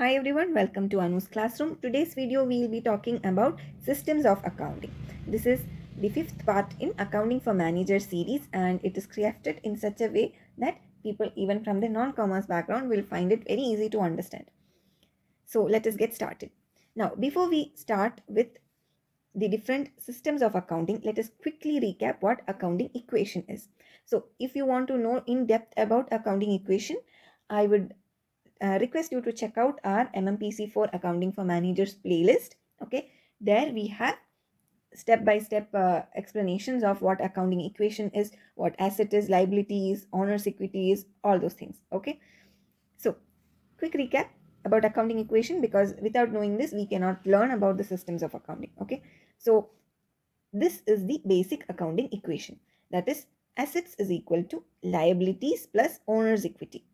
Hi everyone, welcome to Anu's classroom. Today's video we will be talking about systems of accounting. This is the fifth part in accounting for managers series and it is crafted in such a way that people even from the non-commerce background will find it very easy to understand. So let us get started. Now before we start with the different systems of accounting, let us quickly recap what accounting equation is. So if you want to know in depth about accounting equation, I would uh, request you to check out our MMPC for Accounting for Managers playlist. Okay, there we have step by step uh, explanations of what accounting equation is, what asset is, liabilities, owner's equity is, all those things. Okay, so quick recap about accounting equation because without knowing this, we cannot learn about the systems of accounting. Okay, so this is the basic accounting equation that is assets is equal to liabilities plus owner's equity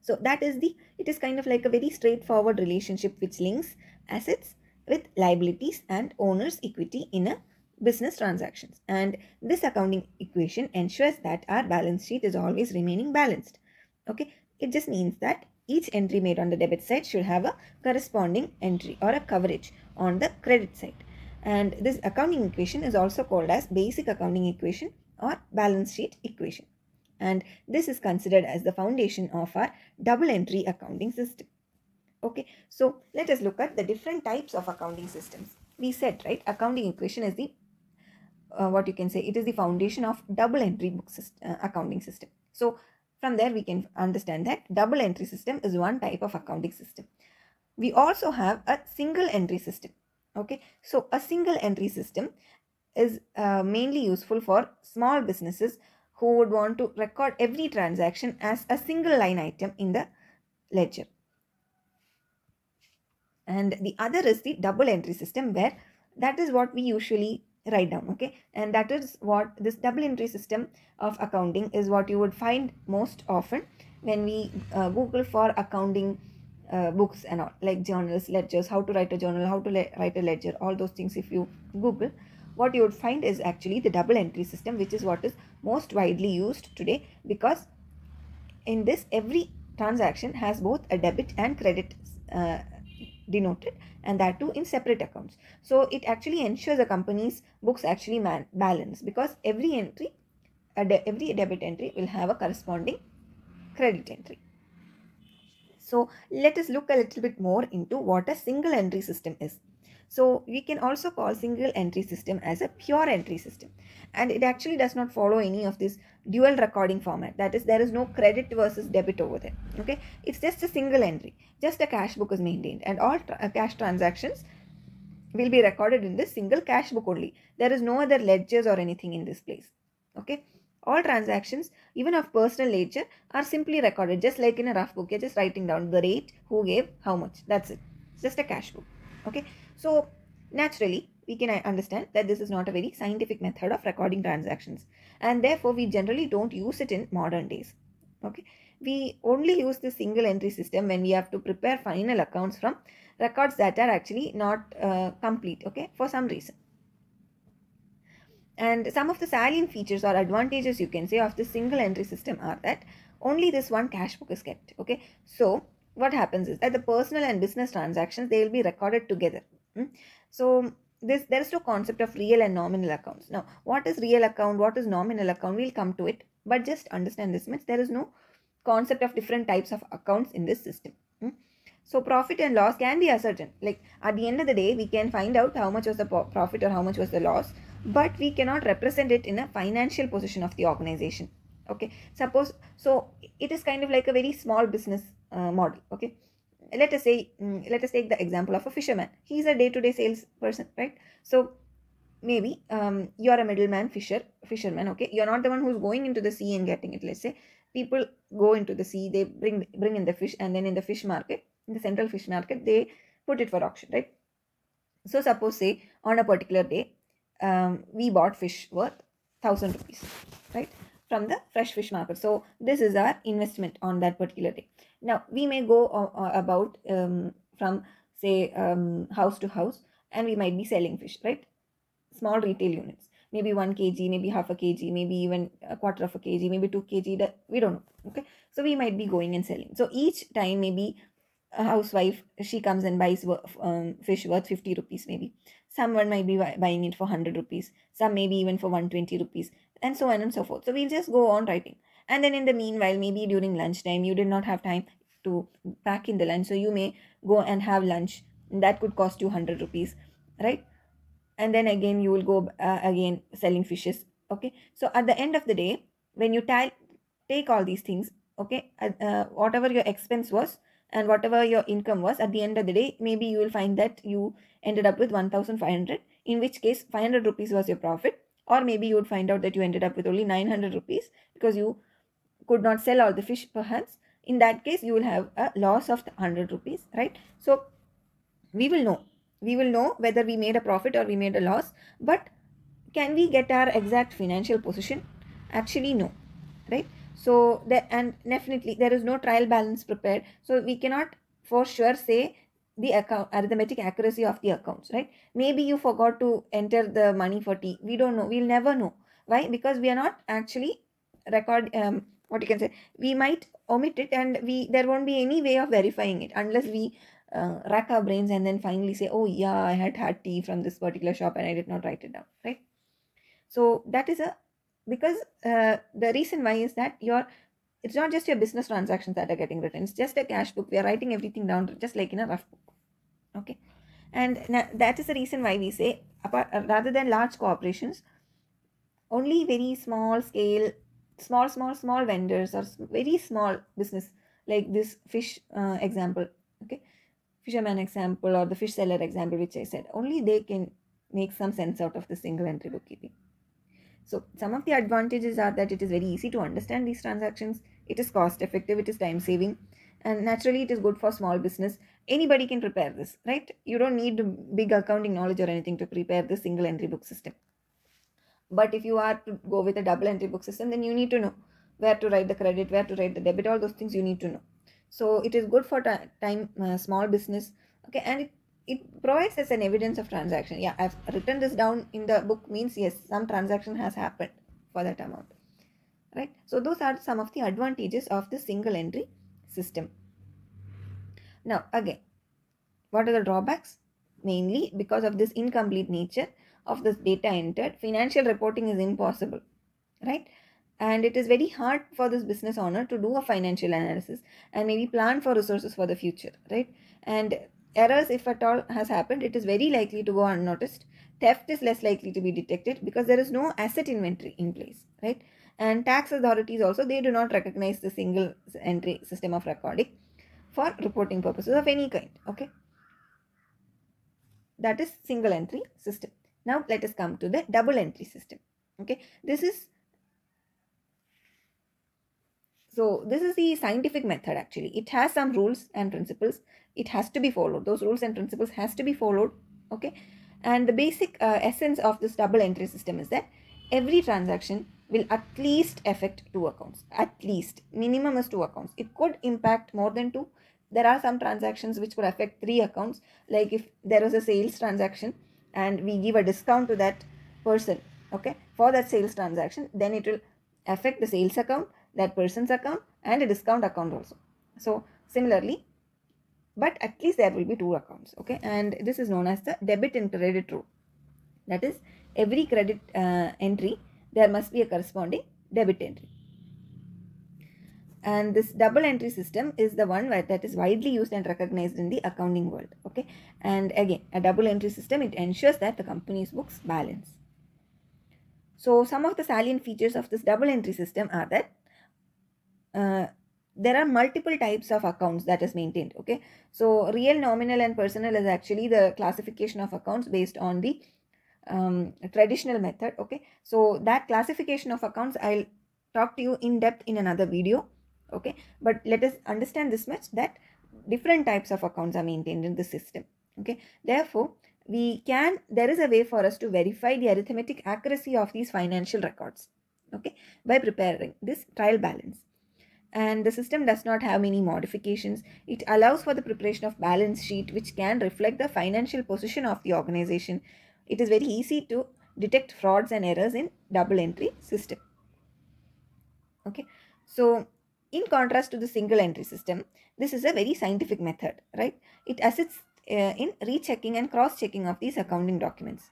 so that is the, it is kind of like a very straightforward relationship which links assets with liabilities and owner's equity in a business transactions. And this accounting equation ensures that our balance sheet is always remaining balanced. Okay, it just means that each entry made on the debit side should have a corresponding entry or a coverage on the credit side. And this accounting equation is also called as basic accounting equation or balance sheet equation and this is considered as the foundation of our double entry accounting system. Okay, so let us look at the different types of accounting systems. We said, right, accounting equation is the, uh, what you can say, it is the foundation of double entry book system, uh, accounting system. So from there we can understand that double entry system is one type of accounting system. We also have a single entry system. Okay, so a single entry system is uh, mainly useful for small businesses who would want to record every transaction as a single line item in the ledger. And the other is the double entry system where that is what we usually write down okay and that is what this double entry system of accounting is what you would find most often when we uh, google for accounting uh, books and all like journals ledgers how to write a journal how to write a ledger all those things if you google what you would find is actually the double entry system which is what is most widely used today because in this every transaction has both a debit and credit uh, denoted and that too in separate accounts. So it actually ensures a company's books actually man- balance because every entry de- every debit entry will have a corresponding credit entry. So let us look a little bit more into what a single entry system is so we can also call single entry system as a pure entry system. And it actually does not follow any of this dual recording format. That is, there is no credit versus debit over there. Okay. It's just a single entry. Just a cash book is maintained and all tra uh, cash transactions will be recorded in this single cash book only. There is no other ledgers or anything in this place. Okay. All transactions, even of personal nature, are simply recorded just like in a rough book. You're just writing down the rate, who gave, how much. That's it. It's just a cash book. Okay. So naturally, we can understand that this is not a very scientific method of recording transactions and therefore we generally don't use it in modern days. Okay, we only use the single entry system when we have to prepare final accounts from records that are actually not uh, complete. Okay, for some reason. And some of the salient features or advantages you can say of the single entry system are that only this one cash book is kept. Okay, so what happens is that the personal and business transactions they will be recorded together? So this there is no concept of real and nominal accounts. Now, what is real account? What is nominal account? We'll come to it. But just understand this means there is no concept of different types of accounts in this system. Hmm? So profit and loss can be ascertained. Like at the end of the day, we can find out how much was the profit or how much was the loss, but we cannot represent it in a financial position of the organization. Okay. Suppose so it is kind of like a very small business uh, model. Okay let us say mm, let us take the example of a fisherman. He's a day-to-day sales person right? So maybe um, you're a middleman fisher fisherman okay? You're not the one who's going into the sea and getting it. Let's say people go into the sea they bring bring in the fish and then in the fish market in the central fish market they put it for auction right? So suppose say on a particular day um, we bought fish worth thousand rupees right from the fresh fish market so this is our investment on that particular day now, we may go uh, about um, from say um, house to house and we might be selling fish, right? Small retail units, maybe 1 kg, maybe half a kg, maybe even a quarter of a kg, maybe 2 kg, we don't know, okay? So, we might be going and selling. So, each time maybe a housewife she comes and buys um, fish worth 50 rupees maybe someone might be buying it for 100 rupees some maybe even for 120 rupees and so on and so forth. So we'll just go on writing. And then in the meanwhile maybe during lunchtime you did not have time to pack in the lunch so you may go and have lunch. That could cost you 100 rupees right? And then again you will go uh, again selling fishes okay? So at the end of the day when you take all these things okay uh, whatever your expense was and whatever your income was at the end of the day maybe you will find that you ended up with 1500 in which case 500 rupees was your profit or maybe you would find out that you ended up with only 900 rupees because you could not sell all the fish perhaps in that case you will have a loss of 100 rupees right? So we will know. We will know whether we made a profit or we made a loss. But can we get our exact financial position? Actually no right? So that and definitely there is no trial balance prepared. So we cannot for sure say the account arithmetic accuracy of the accounts right? Maybe you forgot to enter the money for tea. We don't know. We'll never know. Why? Because we are not actually record um, what you can say. We might omit it and we there won't be any way of verifying it unless we uh, rack our brains and then finally say oh yeah i had had tea from this particular shop and i did not write it down right? So that is a because uh, the reason why is that your it's not just your business transactions that are getting written. It's just a cash book. We are writing everything down just like in a rough book okay. And that is the reason why we say apart, uh, rather than large corporations only very small scale small small small vendors or very small business like this fish uh, example okay? Fisherman example or the fish seller example which i said only they can make some sense out of the single entry bookkeeping. So some of the advantages are that it is very easy to understand these transactions. It is cost effective. It is time saving and naturally it is good for small business. Anybody can prepare this right? You don't need big accounting knowledge or anything to prepare the single entry book system. But if you are to go with a double entry book system then you need to know where to write the credit where to write the debit all those things you need to know. So it is good for time uh, small business okay? And it, it provides as an evidence of transaction. Yeah i've written this down in the book means yes some transaction has happened for that amount right? So those are some of the advantages of the single entry system now again what are the drawbacks mainly because of this incomplete nature of this data entered, financial reporting is impossible, right? And it is very hard for this business owner to do a financial analysis and maybe plan for resources for the future, right? And errors, if at all has happened, it is very likely to go unnoticed. Theft is less likely to be detected because there is no asset inventory in place, right? And tax authorities also, they do not recognize the single entry system of recording for reporting purposes of any kind, okay? That is single entry system. Now let us come to the double entry system. Okay, this is so this is the scientific method actually. It has some rules and principles. It has to be followed. Those rules and principles has to be followed. Okay, and the basic uh, essence of this double entry system is that every transaction will at least affect two accounts. At least minimum is two accounts. It could impact more than two. There are some transactions which could affect three accounts. Like if there was a sales transaction and we give a discount to that person okay for that sales transaction then it will affect the sales account that person's account and a discount account also so similarly but at least there will be two accounts okay and this is known as the debit and credit rule that is every credit uh, entry there must be a corresponding debit entry. And this double entry system is the one that is widely used and recognized in the accounting world okay? And again a double entry system it ensures that the company's books balance. So some of the salient features of this double entry system are that uh, there are multiple types of accounts that is maintained okay? So real nominal and personal is actually the classification of accounts based on the um, traditional method okay? So that classification of accounts i'll talk to you in depth in another video okay? But let us understand this much that different types of accounts are maintained in the system okay? Therefore we can there is a way for us to verify the arithmetic accuracy of these financial records okay? By preparing this trial balance. And the system does not have many modifications. It allows for the preparation of balance sheet which can reflect the financial position of the organization it is very easy to detect frauds and errors in double entry system okay so in contrast to the single entry system, this is a very scientific method, right? It assists uh, in rechecking and cross checking of these accounting documents.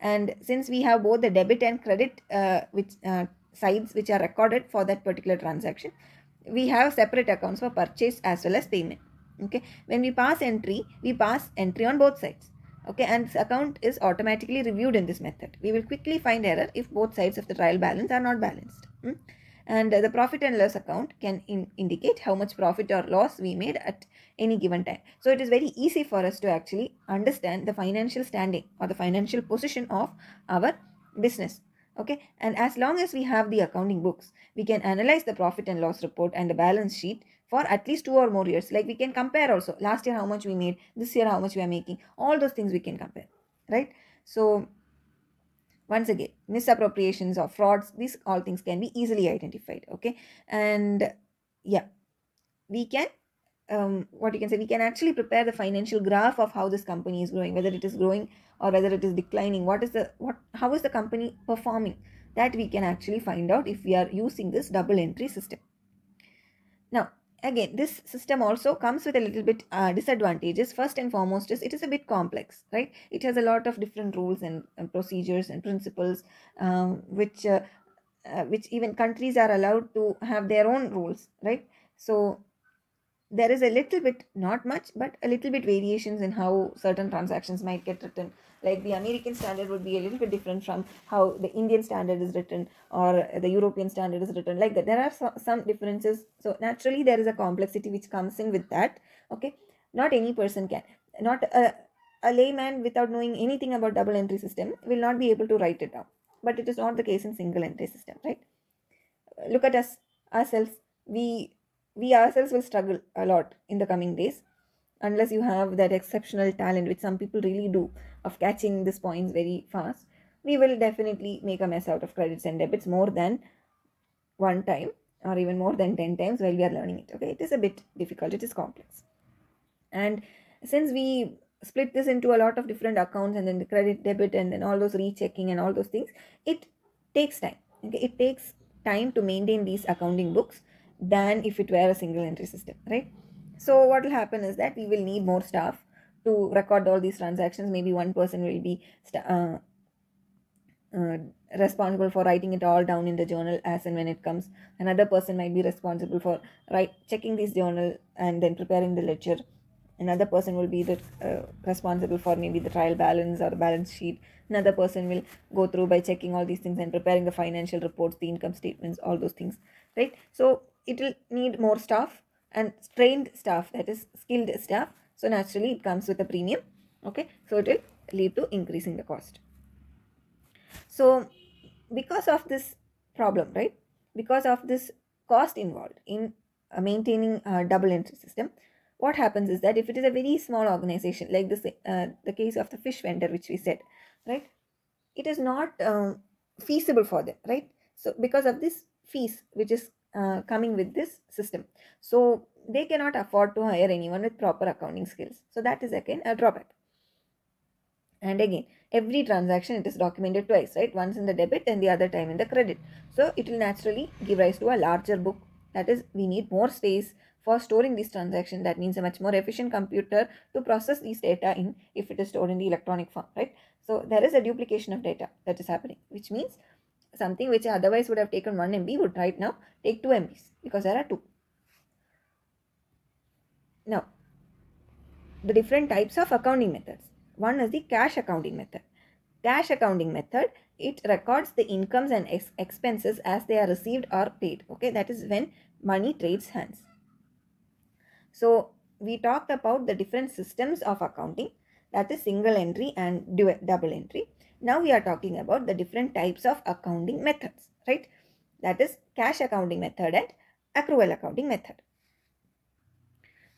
And since we have both the debit and credit uh, which uh, sides which are recorded for that particular transaction, we have separate accounts for purchase as well as payment. Okay, when we pass entry, we pass entry on both sides. Okay, and this account is automatically reviewed in this method. We will quickly find error if both sides of the trial balance are not balanced. Hmm? and the profit and loss account can in indicate how much profit or loss we made at any given time. So it is very easy for us to actually understand the financial standing or the financial position of our business. Okay, and as long as we have the accounting books, we can analyze the profit and loss report and the balance sheet for at least two or more years. Like we can compare also last year how much we made, this year how much we are making, all those things we can compare, right? So once again misappropriations or frauds these all things can be easily identified okay and yeah we can um, what you can say we can actually prepare the financial graph of how this company is growing whether it is growing or whether it is declining what is the what how is the company performing that we can actually find out if we are using this double entry system now again this system also comes with a little bit uh, disadvantages. First and foremost is it is a bit complex right? It has a lot of different rules and, and procedures and principles um, which uh, uh, which even countries are allowed to have their own rules right? So there is a little bit not much but a little bit variations in how certain transactions might get written like the american standard would be a little bit different from how the indian standard is written or the european standard is written. Like that there are so, some differences. So naturally there is a complexity which comes in with that okay? Not any person can. Not a, a layman without knowing anything about double entry system will not be able to write it down. But it is not the case in single entry system right? Look at us ourselves. We we ourselves will struggle a lot in the coming days unless you have that exceptional talent which some people really do of catching these points very fast we will definitely make a mess out of credits and debits more than one time or even more than 10 times while we are learning it okay? It is a bit difficult. It is complex. And since we split this into a lot of different accounts and then the credit debit and then all those rechecking and all those things it takes time okay? It takes time to maintain these accounting books than if it were a single entry system, right? So what will happen is that we will need more staff to record all these transactions. Maybe one person will be uh, uh, responsible for writing it all down in the journal as and when it comes. Another person might be responsible for write checking this journal and then preparing the ledger. Another person will be the uh, responsible for maybe the trial balance or balance sheet. Another person will go through by checking all these things and preparing the financial reports, the income statements, all those things, right? So it will need more staff and trained staff that is skilled staff so naturally it comes with a premium okay? So it will lead to increasing the cost. So because of this problem right? Because of this cost involved in uh, maintaining a double entry system what happens is that if it is a very small organization like this uh, the case of the fish vendor which we said right? It is not uh, feasible for them right? So because of this fees which is uh, coming with this system. So they cannot afford to hire anyone with proper accounting skills. So that is again a drawback. And again, every transaction it is documented twice, right? Once in the debit and the other time in the credit. So it will naturally give rise to a larger book. That is, we need more space for storing these transactions. That means a much more efficient computer to process these data in if it is stored in the electronic form, right? So there is a duplication of data that is happening, which means something which otherwise would have taken 1 MB would right now take 2 MBs because there are two. Now, the different types of accounting methods. One is the cash accounting method. Cash accounting method, it records the incomes and ex expenses as they are received or paid. Okay, that is when money trades hands. So, we talked about the different systems of accounting that is single entry and double entry. Now we are talking about the different types of accounting methods, right? That is cash accounting method and accrual accounting method.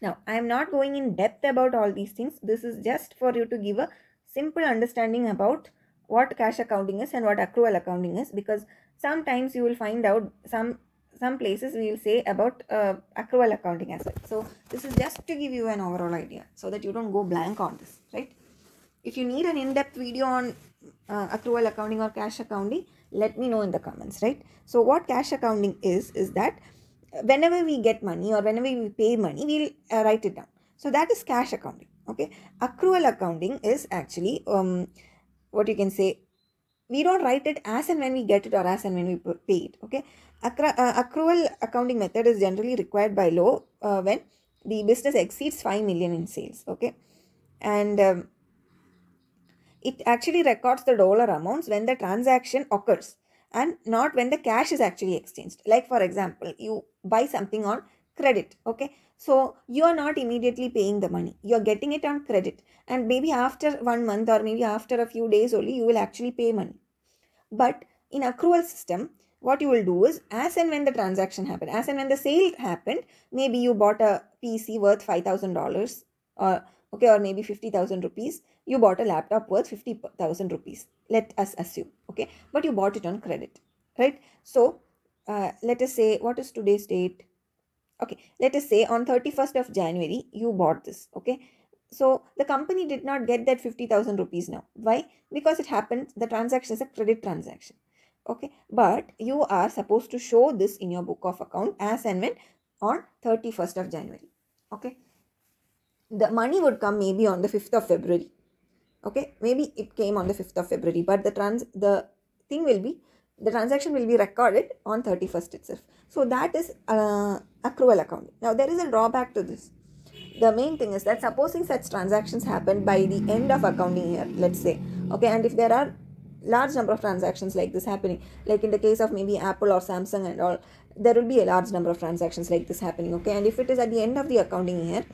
Now, I am not going in depth about all these things. This is just for you to give a simple understanding about what cash accounting is and what accrual accounting is because sometimes you will find out some some places we will say about uh, accrual accounting as well. So this is just to give you an overall idea so that you don't go blank on this, right? If you need an in-depth video on uh, accrual accounting or cash accounting let me know in the comments right so what cash accounting is is that whenever we get money or whenever we pay money, we'll uh, write it down. So that is cash accounting. Okay. Accrual accounting is actually um, what you can say. We don't write it as and when we get it or as and when we pay it. Okay. Accru- uh, accrual accounting method is generally required by law uh, when the business exceeds 5 million in sales. Okay. And um, it actually records the dollar amounts when the transaction occurs and not when the cash is actually exchanged. Like for example, you buy something on credit. Okay. So you are not immediately paying the money. You are getting it on credit. And maybe after one month or maybe after a few days only, you will actually pay money. But in accrual system, what you will do is as and when the transaction happened, as and when the sale happened, maybe you bought a PC worth $5,000 or okay, or maybe 50,000 rupees you bought a laptop worth 50,000 rupees. Let us assume, okay? But you bought it on credit, right? So, uh, let us say, what is today's date? Okay, let us say on 31st of January, you bought this, okay? So, the company did not get that 50,000 rupees now. Why? Because it happened, the transaction is a credit transaction, okay? But you are supposed to show this in your book of account as and when on 31st of January, okay? The money would come maybe on the 5th of February. Okay? Maybe it came on the 5th of february but the trans the thing will be the transaction will be recorded on 31st itself. So that is uh, accrual accounting now there is a drawback to this. The main thing is that supposing such transactions happen by the end of accounting year let's say okay and if there are large number of transactions like this happening like in the case of maybe apple or samsung and all there will be a large number of transactions like this happening okay? And if it is at the end of the accounting year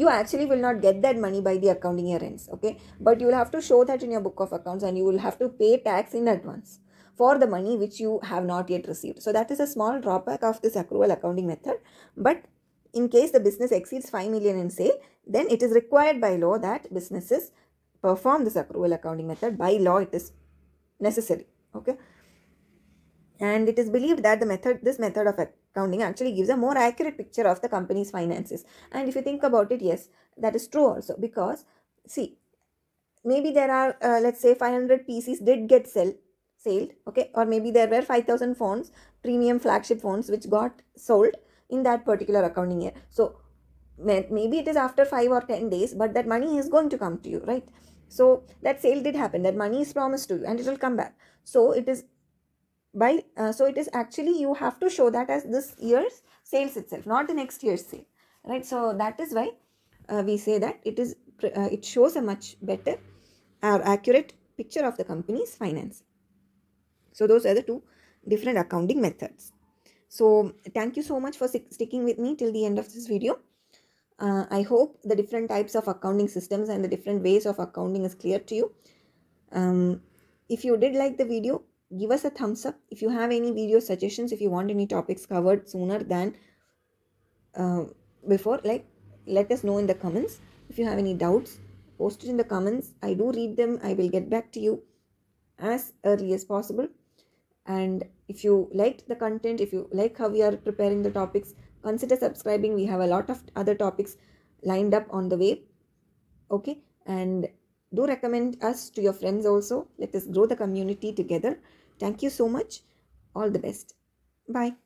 you actually will not get that money by the accounting year ends okay? But you will have to show that in your book of accounts and you will have to pay tax in advance for the money which you have not yet received. So that is a small drawback of this accrual accounting method. But in case the business exceeds 5 million in sale then it is required by law that businesses perform this accrual accounting method. By law it is necessary okay? And it is believed that the method this method of accounting actually gives a more accurate picture of the company's finances. And if you think about it yes that is true also because see maybe there are uh, let's say 500 pcs did get sell sold okay? Or maybe there were 5000 phones premium flagship phones which got sold in that particular accounting year. So maybe it is after 5 or 10 days but that money is going to come to you right? So that sale did happen that money is promised to you and it will come back. So it is by uh, so it is actually you have to show that as this year's sales itself not the next year's sale right? So that is why uh, we say that it is uh, it shows a much better or accurate picture of the company's finance. So those are the two different accounting methods. So thank you so much for sticking with me till the end of this video. Uh, i hope the different types of accounting systems and the different ways of accounting is clear to you. Um, if you did like the video give us a thumbs up. If you have any video suggestions if you want any topics covered sooner than uh, before like let us know in the comments. If you have any doubts post it in the comments. I do read them. I will get back to you as early as possible. And if you liked the content if you like how we are preparing the topics consider subscribing. We have a lot of other topics lined up on the way. Okay? And do recommend us to your friends also. Let us grow the community together Thank you so much. All the best. Bye.